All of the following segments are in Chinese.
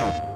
Oh.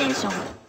プレイステーション